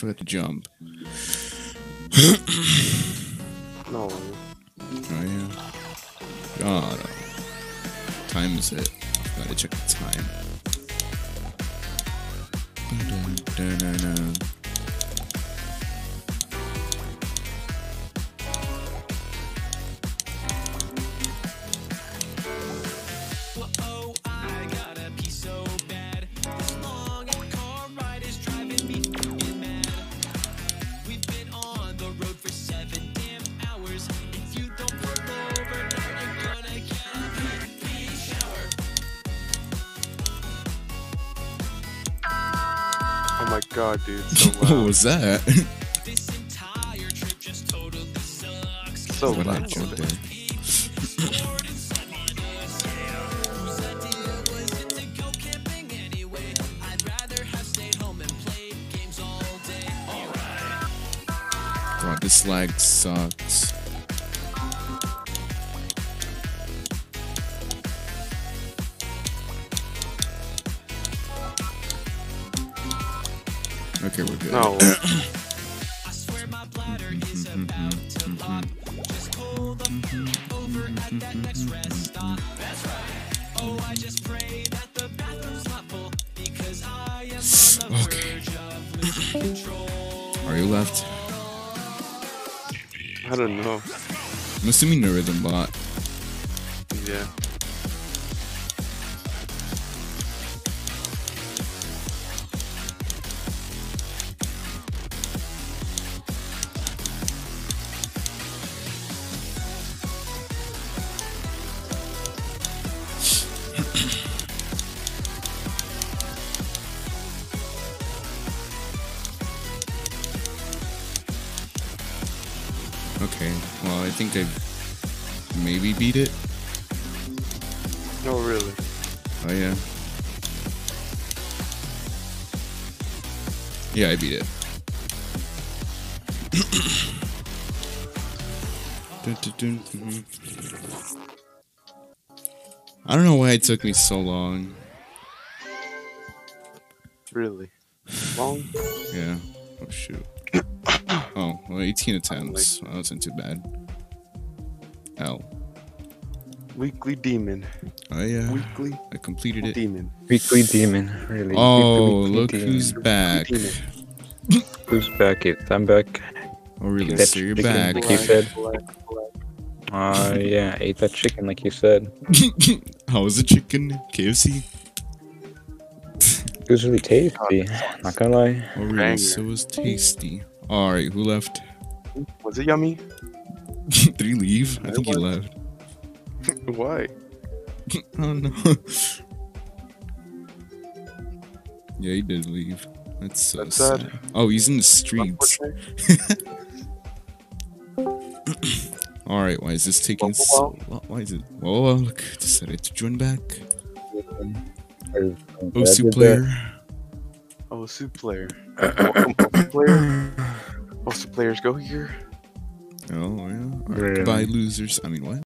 forgot to jump. No. Oh yeah. God. uh, Time is it? Gotta check the time. Dun-dun-dun-dun-dun. Oh, Oh my god, dude. So What was that? This entire trip just totally sucks. so what I loud. jumped in. Whose idea was it I am on the Okay. verge of losing control. Are you left? I don't know. I'm assuming the rhythm bot. Yeah. Okay, well, I think I maybe beat it. No, really. Oh, yeah. Yeah, I beat it. I don't know why it took me so long. Really. Long? Yeah. Oh, shoot. Oh, well, 18 attempts. That wasn't too bad. Ow. Weekly demon. Oh, yeah. Weekly I completed it. demon. Weekly demon, really. Oh, Weekly look demon. who's back. Who's back. It. I'm back. Oh, really? That So you're chicken back. Like you said. Black, black. Uh, yeah, ate that chicken like you said. How was the chicken? KFC? It was really tasty. Not gonna lie. Oh, really? So it was tasty. Alright, who left? Was it yummy? Did he leave? I It think he left. Why? Oh, no. yeah, he did leave. That's so That's sad. sad. Oh, he's in the streets. Alright, why is this taking so long? Why is it? Whoa, look. Decided to join back. Osu oh, player. Oh, soup player. Welcome, Osu player. Players go here. Oh, yeah. Alright, Really? Losers. I mean, what?